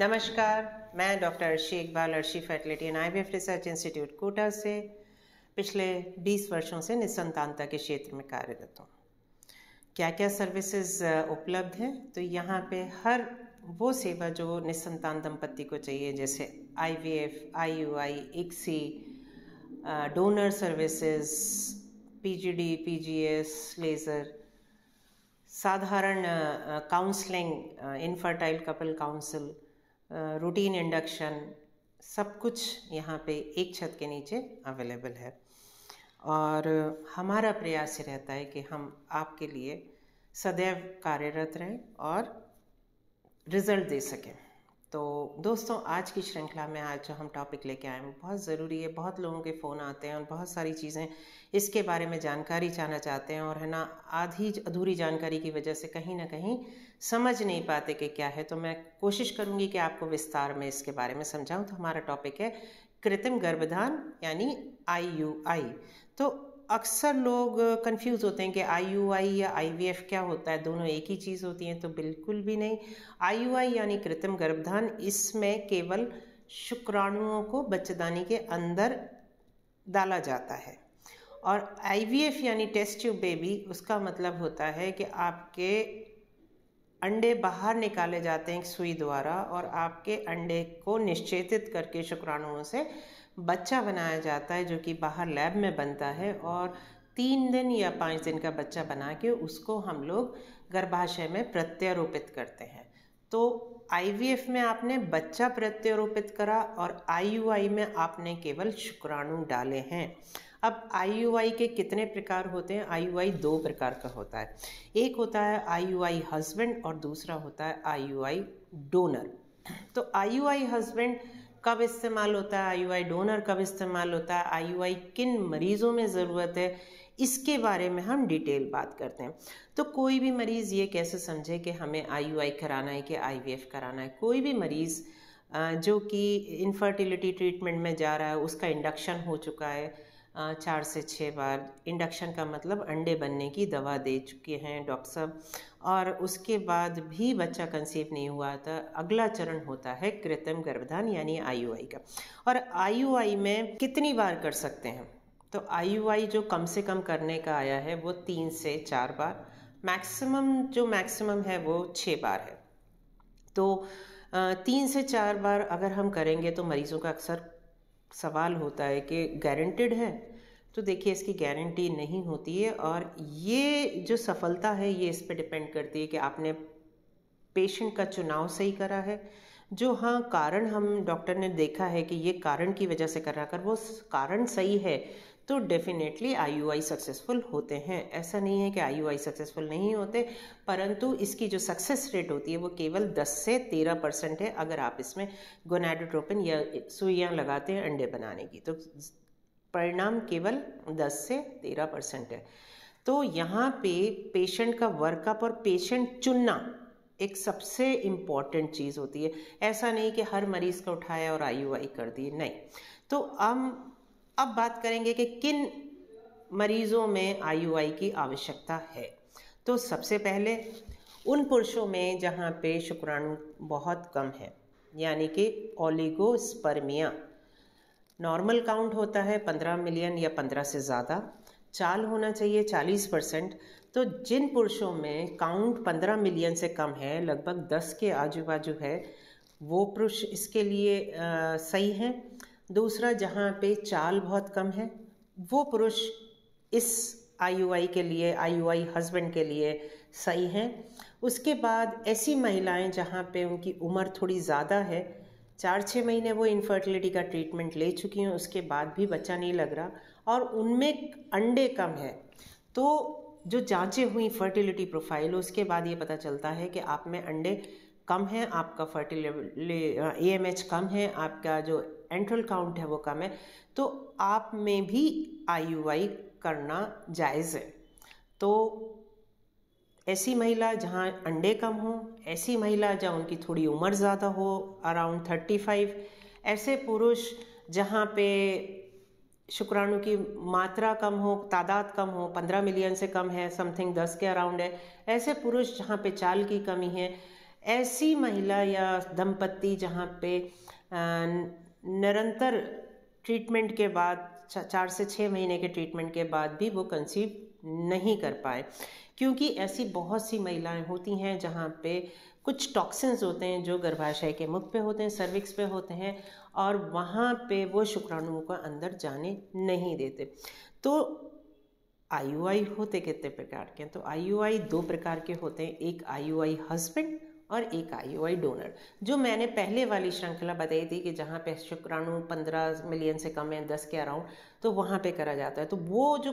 नमस्कार मैं doctor Arshi Iqbal Arshi fertility and IVF research institute Kota से पिछले 20 वर्षों से निसंतानता के क्षेत्र में कार्यरत हूँ। क्या क्या सर्विसेज़ उपलब्ध हैं? तो यहाँ पे हर वो सेवा जो निसंतान दंपत्ति को चाहिए जैसे IVF, IUI, ICSI donor services PGD, PGS, laser साधारण counselling infertile couple council routine induction सब कुछ यहाँ पे एक छत के नीचे अवेलेबल है। और हमारा प्रयास रहता है कि हम आपके लिए सदैव कार्यरत रहें और रिज़ल्ट दे सकें। तो दोस्तों, आज की श्रृंखला में आज जो हम टॉपिक लेके आए हैं बहुत ज़रूरी है। बहुत लोगों के फ़ोन आते हैं और बहुत सारी चीज़ें इसके बारे में जानकारी चाहना चाहते हैं और है ना, आधी अधूरी जानकारी की वजह से कहीं ना कहीं समझ नहीं पाते कि क्या है। तो मैं कोशिश करूँगी कि आपको विस्तार में इसके बारे में समझाऊँ। तो हमारा टॉपिक है कृत्रिम गर्भधान यानी आईयूआई तो अक्सर लोग कंफ्यूज होते हैं कि आईयूआई या आईवीएफ क्या होता है? दोनों एक ही चीज़ होती हैं तो बिल्कुल भी नहीं। आईयूआई यानी कृत्रिम गर्भधान, इसमें केवल शुक्राणुओं को बच्चेदानी के अंदर डाला जाता है। और आईवीएफ यानी टेस्ट ट्यूब बेबी उसका मतलब होता है कि आपके अंडे बाहर निकाले जाते हैं सुई द्वारा और आपके अंडे को निश्चेतित करके शुक्राणुओं से बच्चा बनाया जाता है जो कि बाहर लैब में बनता है और तीन दिन या पाँच दिन का बच्चा बना के उसको हम लोग गर्भाशय में प्रत्यारोपित करते हैं। तो आईवीएफ में आपने बच्चा प्रत्यारोपित करा और आईयूआई में आपने केवल शुक्राणु डाले हैं। अब आईयूआई के कितने प्रकार होते हैं? आईयूआई दो प्रकार का होता है। एक होता है आईयूआई हस्बैंड और दूसरा होता है आईयूआई डोनर तो आईयूआई हस्बैंड कब इस्तेमाल होता है आई यू आई डोनर कब इस्तेमाल होता है आई यू आई किन मरीज़ों में ज़रूरत है, इसके बारे में हम डिटेल बात करते हैं। तो कोई भी मरीज़ ये कैसे समझे कि हमें आई यू आई कराना है कि आई वी एफ़ कराना है? कोई भी मरीज़ जो कि इनफर्टिलिटी ट्रीटमेंट में जा रहा है, उसका इंडक्शन हो चुका है चार से छः बार इंडक्शन का मतलब अंडे बनने की दवा दे चुके हैं डॉक्टर साहब। और उसके बाद भी बच्चा कंसीव नहीं हुआ था। अगला चरण होता है कृत्रिम गर्भधान यानी आईयूआई का। और आईयूआई में कितनी बार कर सकते हैं? तो आईयूआई जो कम से कम करने का आया है, वो तीन से चार बार। मैक्सिमम जो मैक्सिमम है, वो छः बार है। तो तीन से चार बार अगर हम करेंगे तो मरीज़ों का अक्सर सवाल होता है कि गारंटेड है? तो देखिए, इसकी गारंटी नहीं होती है और ये जो सफलता है, ये इस पर डिपेंड करती है कि आपने पेशेंट का चुनाव सही करा है। जो हाँ कारण हम डॉक्टर ने देखा है कि ये कारण की वजह से करा कर वो कारण सही है तो डेफिनेटली आईयूआई सक्सेसफुल होते हैं। ऐसा नहीं है कि आईयूआई सक्सेसफुल नहीं होते, परंतु इसकी जो सक्सेस रेट होती है, वो केवल 10 से 13 परसेंट है, अगर आप इसमें गोनाडोट्रोपिन या सुइयाँ लगाते हैं अंडे बनाने की तो परिणाम केवल 10 से 13 परसेंट है। तो यहाँ पे पेशेंट का वर्कअप और पेशेंट चुनना एक सबसे इंपॉर्टेंट चीज़ होती है। ऐसा नहीं कि हर मरीज़ का उठाया और आईयूआई कर दिए नहीं। तो हम अब बात करेंगे कि किन मरीज़ों में आई की आवश्यकता है। तो सबसे पहले उन पुरुषों में जहाँ पे शुक्राणु बहुत कम है, यानी कि ओलिगोस्पर्मिया। नॉर्मल काउंट होता है पंद्रह मिलियन या पंद्रह से ज़्यादा। चाल होना चाहिए चालीस परसेंट। तो जिन पुरुषों में काउंट पंद्रह मिलियन से कम है लगभग दस के आजू बाजू है वो पुरुष इसके लिए आ, सही हैं। दूसरा जहाँ पे चाल बहुत कम है वो पुरुष इस आईयूआई के लिए आईयूआई हस्बैंड के लिए सही हैं। उसके बाद ऐसी महिलाएँ जहाँ पे उनकी उम्र थोड़ी ज़्यादा है चार छः महीने वो इनफर्टिलिटी का ट्रीटमेंट ले चुकी हैं उसके बाद भी बच्चा नहीं लग रहा और उनमें अंडे कम है। तो जो जांचें हुई फर्टिलिटी प्रोफ़ाइल उसके बाद ये पता चलता है कि आप में अंडे कम है, आपका फर्टिलिटी ए एम एच कम है, आपका जो एंट्रल काउंट है वो कम है तो आप में भी आईयूआई करना जायज़ है। तो ऐसी महिला जहाँ अंडे कम हो, ऐसी महिला जहाँ उनकी थोड़ी उम्र ज़्यादा हो अराउंड थर्टी फाइव ऐसे पुरुष जहाँ पे शुक्राणु की मात्रा कम हो, तादाद कम हो, पंद्रह मिलियन से कम है समथिंग दस के अराउंड है। ऐसे पुरुष जहाँ पे चाल की कमी है, ऐसी महिला या दंपत्ति जहाँ पे निरंतर ट्रीटमेंट के बाद चार से छः महीने के ट्रीटमेंट के बाद भी वो कंसीव नहीं कर पाए। क्योंकि ऐसी बहुत सी महिलाएँ होती हैं जहाँ पे कुछ टॉक्सिन्स होते हैं जो गर्भाशय के मुख पे होते हैं सर्विक्स पे होते हैं और वहाँ पे वो शुक्राणुओं को अंदर जाने नहीं देते। तो आई होते कितने प्रकार के तो आई दो प्रकार के होते हैं, एक आईयूआई हस्बैंड और एक आईयूआई डोनर जो मैंने पहले वाली श्रृंखला बताई थी कि जहाँ पे शुक्राणु पंद्रह मिलियन से कम है, दस के अराउंड तो वहाँ पे करा जाता है। तो वो जो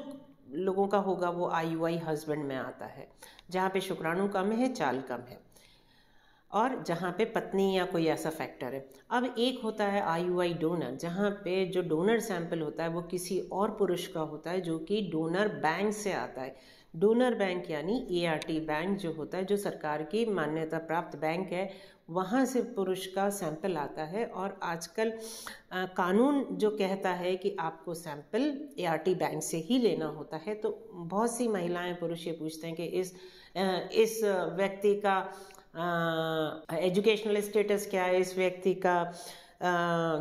लोगों का होगा वो आई यू आई हस्बैंड में आता है। जहाँ पे शुक्राणु कम है, चाल कम है। और जहाँ पे पत्नी या कोई ऐसा फैक्टर है। अब एक होता है आई यू आई डोनर जहाँ पे जो डोनर सैंपल होता है वो किसी और पुरुष का होता है जो कि डोनर बैंक से आता है। डोनर बैंक यानी एआरटी बैंक जो होता है जो सरकार की मान्यता प्राप्त बैंक है वहाँ से पुरुष का सैंपल आता है और आजकल आ, कानून जो कहता है कि आपको सैंपल एआरटी बैंक से ही लेना होता है तो बहुत सी महिलाएँ पुरुष ये पूछते हैं कि इस इस व्यक्ति का एजुकेशनल स्टेटस क्या है इस व्यक्ति का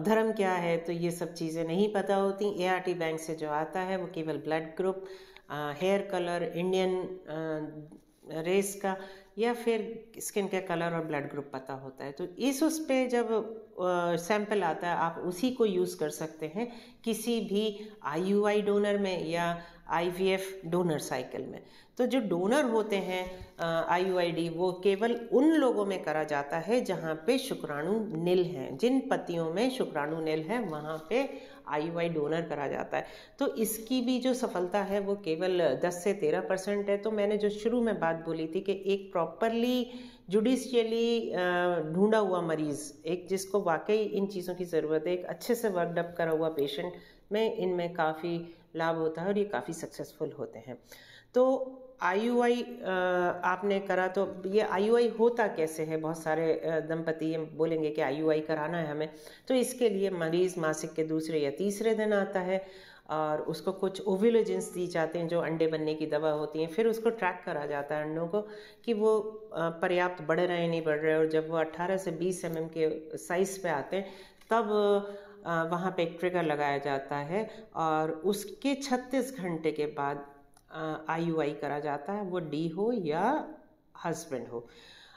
धर्म क्या है तो ये सब चीज़ें नहीं पता होती। एआरटी बैंक से जो आता है वो केवल blood group hair colour Indian race का या फिर स्किन का कलर और ब्लड ग्रुप पता होता है। तो इस उस पर जब सैंपल आता है, आप उसी को यूज़ कर सकते हैं किसी भी आईयूआई डोनर में या आईवीएफ डोनर साइकिल में। तो जो डोनर होते हैं आई वो केवल उन लोगों में करा जाता है जहाँ पे शुक्राणु नील हैं। जिन पतियों में शुक्राणु नील है, वहाँ पे आई डोनर करा जाता है। तो इसकी भी जो सफलता है, वो केवल 10 से 13 परसेंट है। तो मैंने जो शुरू में बात बोली थी कि एक प्रॉपरली जुडिशियली ढूंढा हुआ मरीज़, एक जिसको वाकई इन चीज़ों की ज़रूरत है, एक अच्छे से वर्कडअप करा हुआ पेशेंट में इनमें काफ़ी लाभ होता है और ये काफ़ी सक्सेसफुल होते हैं। तो आईयूआई आपने करा तो ये आईयूआई होता कैसे है? बहुत सारे दंपति बोलेंगे कि आईयूआई कराना है हमें। तो इसके लिए मरीज़ मासिक के दूसरे या तीसरे दिन आता है और उसको कुछ ओविलोजेंस दी जाते हैं जो अंडे बनने की दवा होती हैं। फिर उसको ट्रैक करा जाता है अंडों को कि वो पर्याप्त बढ़ रहे हैं, नहीं बढ़ रहे और जब वो 18 से 20 एम के साइज़ पे आते हैं, तब वहाँ पे एक ट्रिगर लगाया जाता है। और उसके 36 घंटे के बाद आई यू आई करा जाता है, वो डी हो या हस्बैंड हो।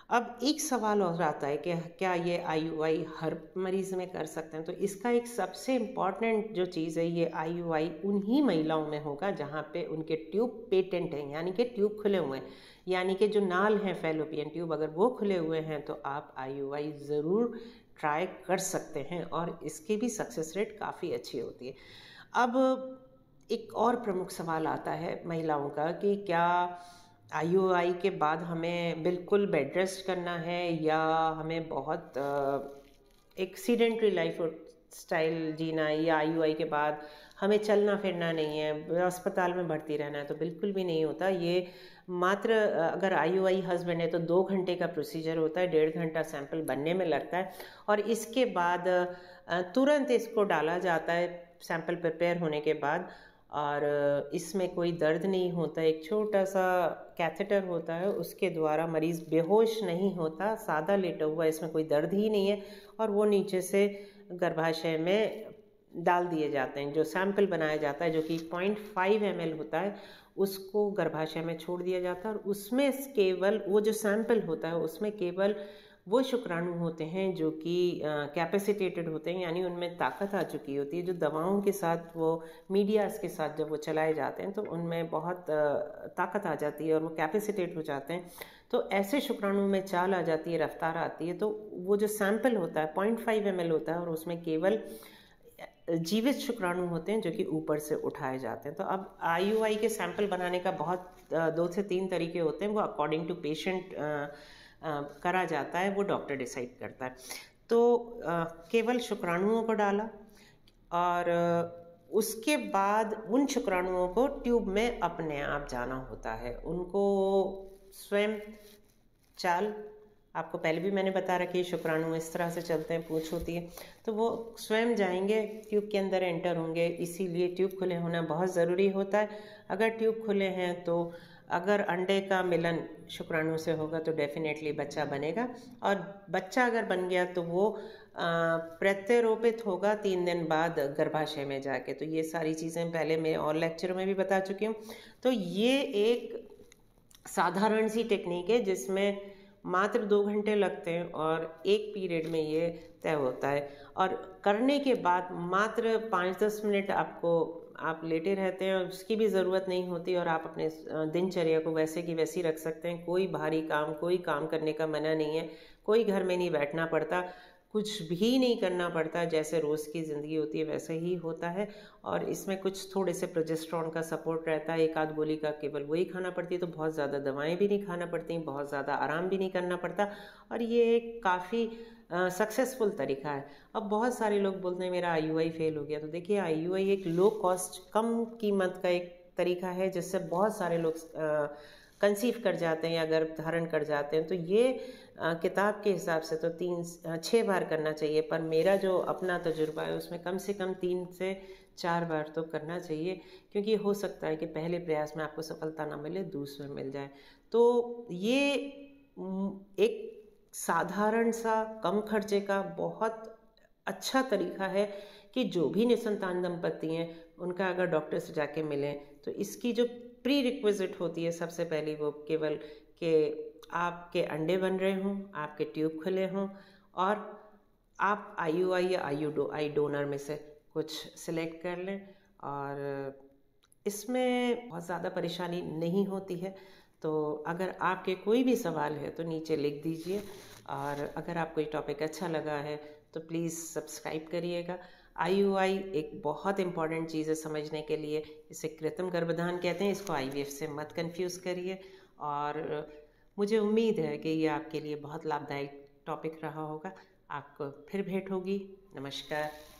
अब एक सवाल और आता है कि क्या ये आई वाई हर मरीज़ में कर सकते हैं? तो इसका एक सबसे इंपॉर्टेंट जो चीज़ है, ये आई वाई उन्हीं महिलाओं में होगा जहाँ पे उनके ट्यूब पेटेंट हैं, यानी कि ट्यूब खुले हुए हैं। यानी कि जो नाल हैं, फेलोपियन ट्यूब, अगर वो खुले हुए हैं तो आप आई यू वाई ज़रूर ट्राई कर सकते हैं और इसकी भी सक्सेस रेट काफ़ी अच्छी होती है। अब एक और प्रमुख सवाल आता है महिलाओं का कि क्या आई के बाद हमें बिल्कुल बेड रेस्ट करना है या हमें बहुत एक सीडेंट्री लाइफ स्टाइल जीना है या आई के बाद हमें चलना फिरना नहीं है, अस्पताल में भर्ती रहना है तो बिल्कुल भी नहीं होता। ये मात्र अगर आई आई हस्बैंड है तो दो घंटे का प्रोसीजर होता है, डेढ़ घंटा सैंपल बनने में लगता है और इसके बाद तुरंत इसको डाला जाता है सैंपल प्रिपेयर होने के बाद। और इसमें कोई दर्द नहीं होता, एक छोटा सा कैथेटर होता है, उसके द्वारा मरीज़ बेहोश नहीं होता, सादा लेटा हुआ, इसमें कोई दर्द ही नहीं है और वो नीचे से गर्भाशय में डाल दिए जाते हैं। जो सैंपल बनाया जाता है, जो कि पॉइंट फाइव एम होता है, उसको गर्भाशय में छोड़ दिया जाता है और उसमें केवल वो जो सैंपल होता है, उसमें केवल वो शुक्राणु होते हैं जो कि कैपेसिटेटेड होते हैं, यानी उनमें ताकत आ चुकी होती है। जो दवाओं के साथ, वो मीडियाज़ के साथ जब वो चलाए जाते हैं तो उनमें बहुत ताकत आ जाती है और वो कैपेसिटेट हो जाते हैं। तो ऐसे शुक्राणु में चाल आ जाती है, रफ्तार आती है तो वो जो सैंपल होता है, पॉइंट फाइव एम होता है और उसमें केवल जीवित शुक्राणु होते हैं जो कि ऊपर से उठाए जाते हैं। तो अब आईयूआई के सैंपल बनाने का बहुत दो से तीन तरीके होते हैं। वो अकॉर्डिंग टू पेशेंट करा जाता है, वो डॉक्टर डिसाइड करता है। तो केवल शुक्राणुओं को डाला और उसके बाद उन शुक्राणुओं को ट्यूब में अपने आप जाना होता है। उनको स्वयं चाल, आपको पहले भी मैंने बता रखी है, शुक्राणु इस तरह से चलते हैं, पूछ होती है। तो वो स्वयं जाएँगे ट्यूब के अंदर एंटर होंगे, इसीलिए ट्यूब खुले होना बहुत ज़रूरी होता है। अगर ट्यूब खुले हैं तो अगर अंडे का मिलन शुक्राणु से होगा तो डेफिनेटली बच्चा बनेगा। और बच्चा अगर बन गया तो वो प्रत्यारोपित होगा तीन दिन बाद गर्भाशय में जाके। तो ये सारी चीज़ें पहले मैं और लेक्चर में भी बता चुकी हूँ। तो ये एक साधारण सी टेक्निक है जिसमें मात्र दो घंटे लगते हैं और एक पीरियड में ये तय होता है। और करने के बाद मात्र पाँच दस मिनट आपको आप लेटे रहते हैं, उसकी भी ज़रूरत नहीं होती और आप अपने दिनचर्या को वैसे की वैसी रख सकते हैं। कोई भारी काम, कोई काम करने का मना नहीं है। कोई घर में नहीं बैठना पड़ता, कुछ भी नहीं करना पड़ता, जैसे रोज़ की ज़िंदगी होती है वैसे ही होता है। और इसमें कुछ थोड़े से प्रोजेस्ट्रॉन का सपोर्ट रहता है एक आध गोली का केवल वही खाना पड़ती है तो बहुत ज़्यादा दवाएँ भी नहीं खाना पड़ती, बहुत ज़्यादा आराम भी नहीं करना पड़ता। और ये काफ़ी सक्सेसफुल तरीका है। अब बहुत सारे लोग बोलते हैं मेरा आईयूआई फेल हो गया। तो देखिए आईयूआई एक लो कॉस्ट कम कीमत का एक तरीका है जिससे बहुत सारे लोग कंसीव कर जाते हैं या गर्भ धारण कर जाते हैं। तो ये आ, किताब के हिसाब से तो तीन छः बार करना चाहिए पर मेरा जो अपना तजुर्बा है उसमें कम से कम तीन से चार बार तो करना चाहिए क्योंकि हो सकता है कि पहले प्रयास में आपको सफलता ना मिले दूसरे मिल जाए। तो ये एक साधारण सा, कम खर्चे का बहुत अच्छा तरीका है कि जो भी निसंतान दंपति हैं, उनका अगर डॉक्टर से जाके मिलें तो इसकी जो प्री रिक्विजिट होती है सबसे पहली वो केवल कि आपके अंडे बन रहे हों, आपके ट्यूब खुले हों और आप आई यू आई या आई यू डो, आई डोनर में से कुछ सिलेक्ट कर लें और इसमें बहुत ज़्यादा परेशानी नहीं होती है। तो अगर आपके कोई भी सवाल है तो नीचे लिख दीजिए और अगर आपको ये टॉपिक अच्छा लगा है तो प्लीज़ सब्सक्राइब करिएगा। आईयूआई एक बहुत इंपॉर्टेंट चीज़ है समझने के लिए। इसे कृत्रिम गर्भधान कहते हैं, इसको आईवीएफ से मत कन्फ्यूज़ करिए और मुझे उम्मीद है कि ये आपके लिए बहुत लाभदायक टॉपिक रहा होगा। आपको फिर भेंट होगी। नमस्कार।